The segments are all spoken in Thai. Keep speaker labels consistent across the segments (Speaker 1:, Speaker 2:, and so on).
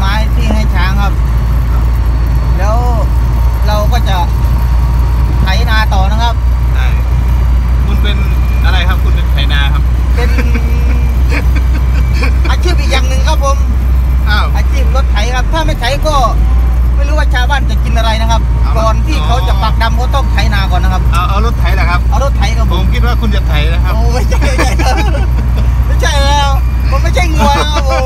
Speaker 1: ไม้ที่ให้ช้างครับ แล้วเราก็จะไถนาต่อนะครับ
Speaker 2: ใช่คุณเป็นอะไรครับ คุณเป็นไถนาครับ
Speaker 1: เป็น อาชีพอีกอย่างหนึ่งครับผม
Speaker 2: อ้าว
Speaker 1: อาชีพรถไถครับ ถ้าไม่ไถก็ไม่รู้ว่าชาวบ้านจะกินอะไรนะครับก่อนที่เขาจะปักดำเขาต้องไถนาก่อนนะครับ
Speaker 2: เอาเอารถไถเหรอครับ
Speaker 1: เอารถไถครับ
Speaker 2: ผ
Speaker 1: ม
Speaker 2: คิดว่าคุณจะไถนะครับ
Speaker 1: โอ้ไม่ใช่ไม่ใช่ไม่ใช่แล้วผมไม่ใช่งัวครับโอ้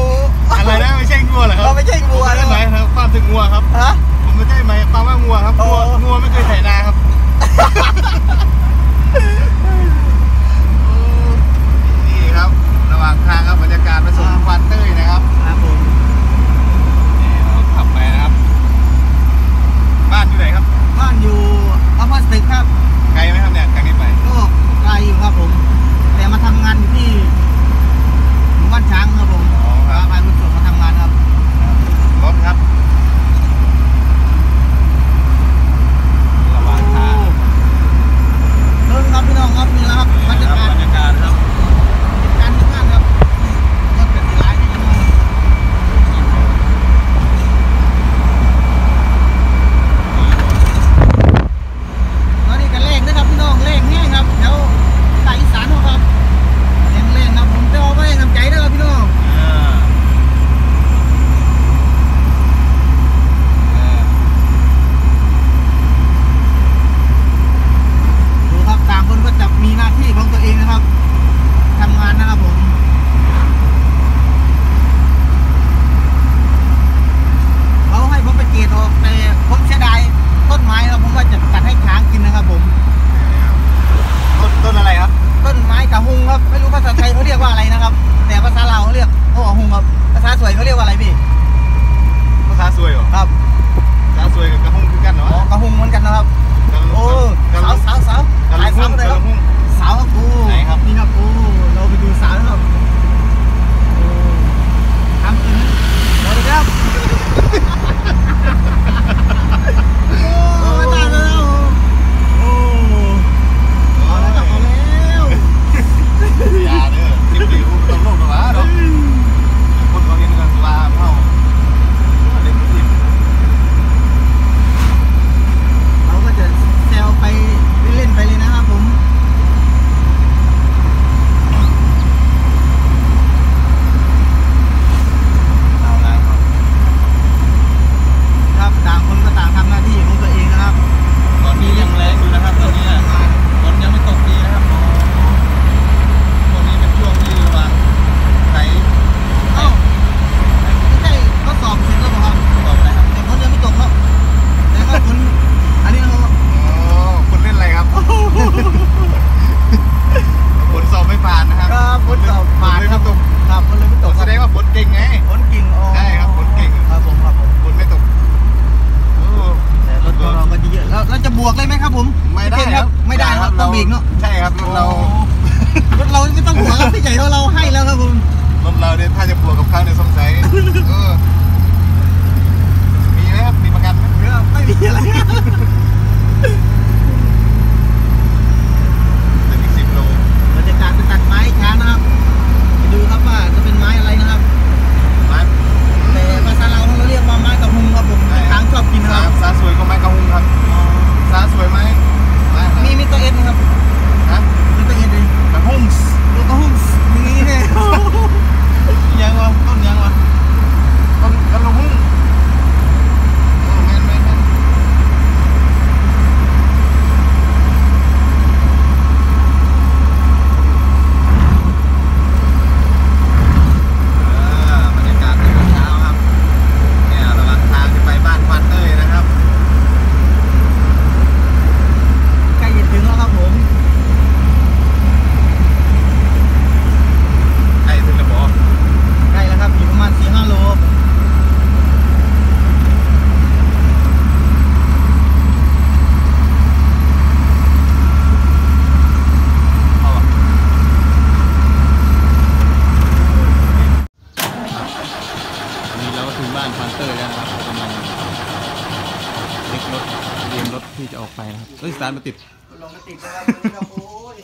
Speaker 1: า
Speaker 2: รมาติ
Speaker 1: ดลงมาติดนะครับโอ้ย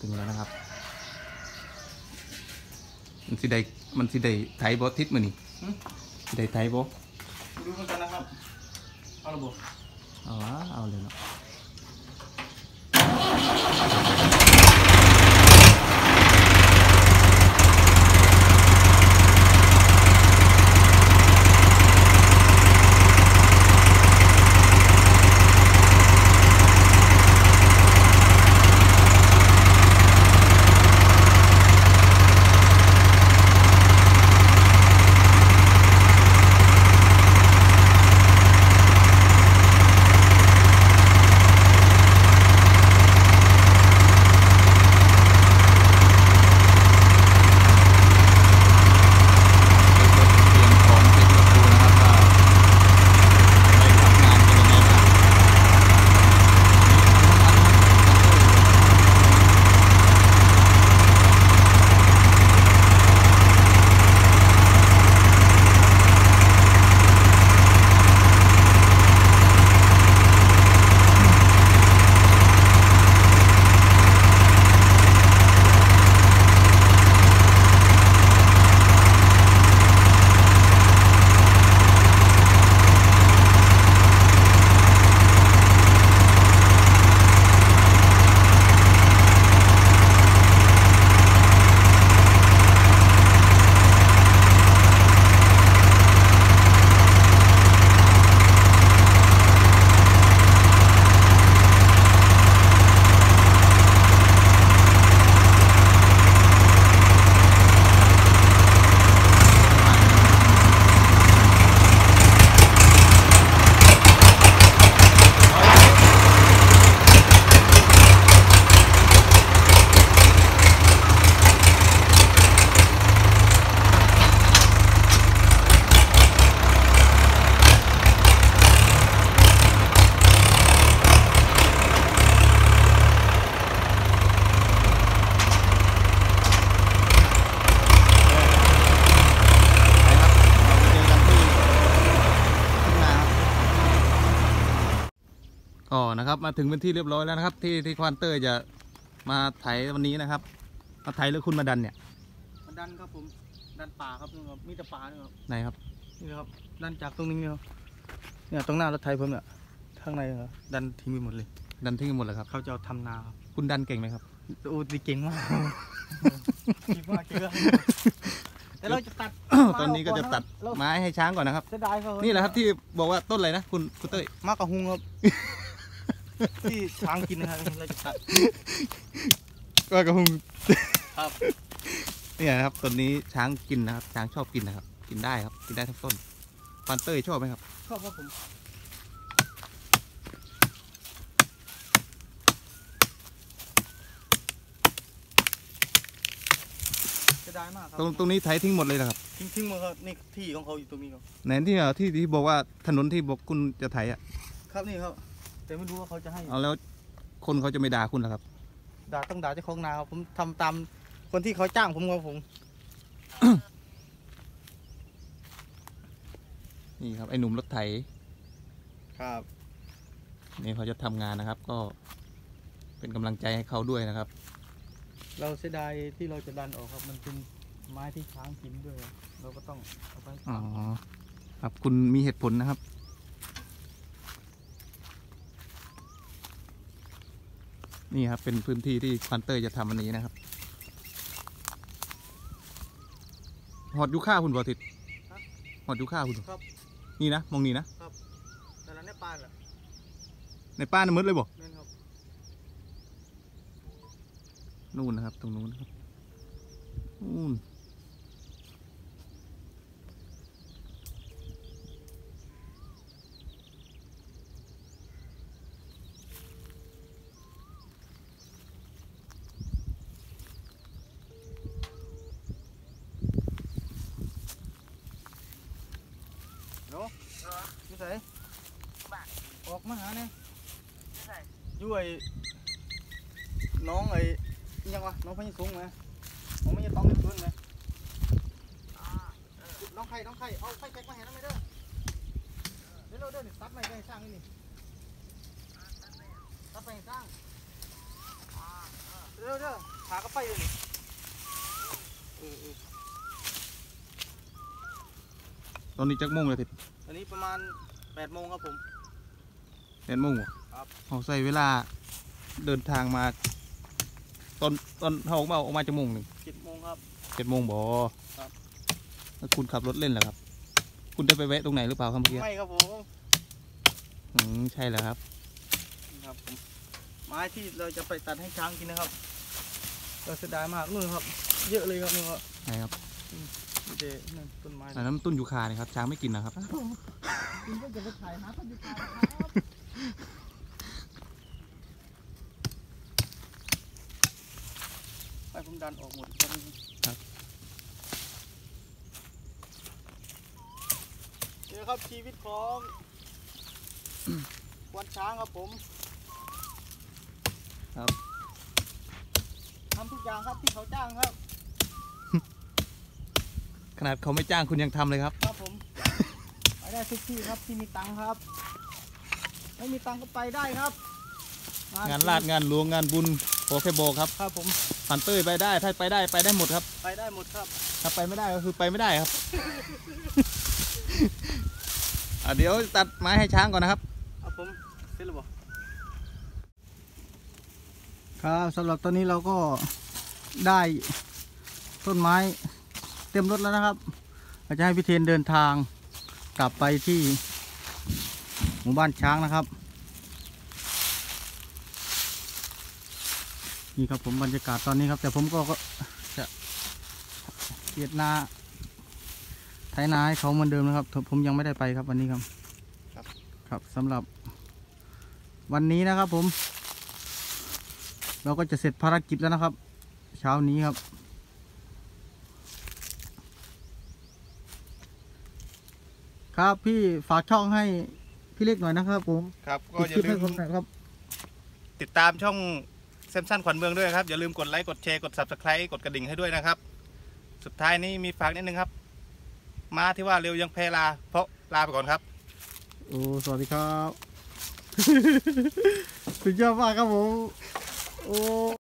Speaker 1: ถึ
Speaker 2: ง
Speaker 1: แล้ว
Speaker 2: นะค
Speaker 1: รับ มันสิ
Speaker 2: ได้
Speaker 1: มั
Speaker 2: นสิได้
Speaker 1: ไท
Speaker 2: ยบอทิศมานี่สิได้ไทยบอดู
Speaker 1: มันกันนะครับ เอาละบ
Speaker 2: อเอาละเอาเลยเนาะ นะครับ มาถึงเป็นที่เรียบร้อยแล้วนะครับ ที่ที่ควานเตอร์จะมาไถวันนี้นะครับ มาไถหรือคุณมาดันเนี่ย
Speaker 1: มันดันครับผมดันป่าครับนี่ครับมีแต่ป่านี่ครับ
Speaker 2: ไหนครับ
Speaker 1: นี่ครับดันจากตรงนี้เนี่ยครับเนี่ยตรงหน้ารถไถผมเนี่ยข้างในครับดันทิ้งไปหมดเลย
Speaker 2: ดันทิ้งกันหมดเลยครับ
Speaker 1: เขาจะเอาทำนาครับ
Speaker 2: คุณดันเก่งไหมครับ
Speaker 1: โอ้ดีเก่งมากเก่งมากเก่งมากแต่เราจะตัด
Speaker 2: ตอนนี้ก็จะตัด
Speaker 1: เรา
Speaker 2: ไม้ให้ช้างก่อนนะครับ
Speaker 1: เสียดายเขา
Speaker 2: นี่แหละครับที่บอกว่าต้นอะไรนะคุณคุณเต้ย
Speaker 1: มากกว่าหุงครับ ที่ช้างกินนะครับเราจะตัด
Speaker 2: ว่ากระหุง
Speaker 1: ครับ
Speaker 2: เนี่ยนะครับต้นนี้ช้างกินนะครับ ช้างชอบกินนะครับ กินได้ครับ กินได้ทั้งต้นควานเต้ยชอบไหมครับ
Speaker 1: ชอบครับผมเสียดายมากครั
Speaker 2: ตรงตรงนี้ไถทิ้งหมดเลยนะครับ
Speaker 1: ทิ้งทิ้งมาครับนี่ที่ของเขาอยู่ตรงนี้ครับ
Speaker 2: ไหนที่ที่ที่บอกว่าถนนที่บอกคุณจะไถอะ
Speaker 1: ครับนี่ครับ แต่ไม่รู้ว่าเขาจะให้
Speaker 2: เอาแล้วคนเขาจะไม่ด่าคุณเหรอครับ
Speaker 1: ด่าต้องด่าเจ้าของนาครับผมทำตามคนที่เขาจ้างผมครับผม
Speaker 2: นี่ครับไอ้หนุ่มรถไถ
Speaker 1: ครับ
Speaker 2: นี่เขาจะทำงานนะครับ ก็เป็นกำลังใจให้เขาด้วยนะครับ
Speaker 1: เราเสียดายที่เราจะดันออกครับ มันเป็นไม้ที่ช้างกินด้วยครับเราก็ต้องเอาไป
Speaker 2: อ๋อ ครับคุณมีเหตุผลนะครับ นี่ครับ เป็นพื้นที่ที่ควานเตอร์จะทำอันนี้นะครับ หอดยูค่าคุณบอทิตหอดยูค่าคุณบ่
Speaker 1: ครับ
Speaker 2: นี่นะมองนี่นะ
Speaker 1: แต่ละเนี่ยปลาเหรอ
Speaker 2: ในป้านะมืดเลยบอก
Speaker 1: นั่นครับ
Speaker 2: นู่นนะครับ ตรงนู้นนะครับนู่น
Speaker 1: โน้ไม่ ใส่ออกมาหาเนี่ยอยู่ไอ้น้องไอ้อิหยังวะน้องพญสูงไหมน้องไม่จะต้องเล่นพื้นไหมน้องไข่น้องไข่เอาไฟแจ็คมาให้น้องไม่เด้อเดี๋ยวเราเดินตัดไม้ไปให้สร้างนี่นี่ตัดไปให้สร้างเร็วเด้อหากระไปเลยนี่เออเออ
Speaker 2: ตอนนี้จักโมงเลยทิศ
Speaker 1: ตอนนี้ประมาณแปดโมงครับผม
Speaker 2: แปดโมงบ่
Speaker 1: ครับ
Speaker 2: เขาใส่เวลาเดินทางมา ตอนตอนเขาออกมาออกมาจักโมงหนึ่ง
Speaker 1: เจ็ดโมงครับ
Speaker 2: เจ็ดโมงบ่
Speaker 1: ครับ
Speaker 2: แล้วคุณขับรถเล่นเหรอครับ คุณได้ไปแวะตรงไหนหรือเปล่าครับเมื่อกี้
Speaker 1: ไม่ครับผม
Speaker 2: อืมใช่แล้วครับ
Speaker 1: นี่ครับผมไม้ที่เราจะไปตัดให้ช้างกินนะครับก็เสียดายมากนู่นครับ เยอะเลยครับนี่ครับ
Speaker 2: ใช่ครับ
Speaker 1: นี่ เดนั่นต้นไม้
Speaker 2: อันนั้นมันต้นยูคานะครับช้างไม่กินนะครับ
Speaker 1: คุณก็จะไปถ่ายหาต้นยูคาครับไปผมดันออกหมดครับ
Speaker 2: ครับ
Speaker 1: นี่ครับชีวิตของควันช้างครับผม
Speaker 2: ครับ
Speaker 1: ทำทุกอย่างครับที่เขาจ้างครับ
Speaker 2: ขนาดเขาไม่จ้างคุณยังทำเลยครับ
Speaker 1: ครับผมไปได้ทุกที่ครับที่มีตังค์ครับ ไม่มีตังค์ก็ไปได้ครับ
Speaker 2: งานลาดงานหลวงงานบุญโอเคโบครับ
Speaker 1: ครับผม
Speaker 2: พันเต้ยไปได้ถ้าไปได้ไปได้หมดครับ
Speaker 1: ไปได้หมดครับ
Speaker 2: ถ้าไปไม่ได้ก็คือไปไม่ได้ครับ อะเดี๋ยวตัดไม้ให้ช้างก่อนนะครับ
Speaker 1: ครับผมเสร็จแล้วบ่ครับสำหรับตอนนี้เราก็ได้ต้นไม้ เต็มรถแล้วนะครับเราจะให้พี่เทนเดินทางกลับไปที่หมู่บ้านช้างนะครับ นี่ครับผมบรรยากาศตอนนี้ครับ แต่ผมก็ก็จะเกียดนาไถนาให้เขาเหมือนเดิมนะครับ ผมยังไม่ได้ไปครับวันนี้ครับครับสำหรับวันนี้นะครับผม เราก็จะเสร็จภารกิจแล้วนะครับ เช้านี้ครับ ครับพี่ฝากช่องให้พี่เล็กหน่อยนะครับผม
Speaker 3: ครับ ก็
Speaker 1: ปิด
Speaker 3: อย่า
Speaker 1: คลิป
Speaker 3: ลื
Speaker 1: ให้
Speaker 3: ม
Speaker 1: ผมหน่อยครับ
Speaker 3: ติดตามช่องเซมสันขวัญเมืองด้วยนะครับ อย่าลืมกดไลค์กดแชร์กด subscribe กดกระดิ่งให้ด้วยนะครับ สุดท้ายนี้มีฝากนิดนึงครับ มาที่ว่าเร็วยังแพลา เพราะลาไปก่อนครับ
Speaker 1: โอ้สวัสดีครับสุดยอดมากครับผมโอ้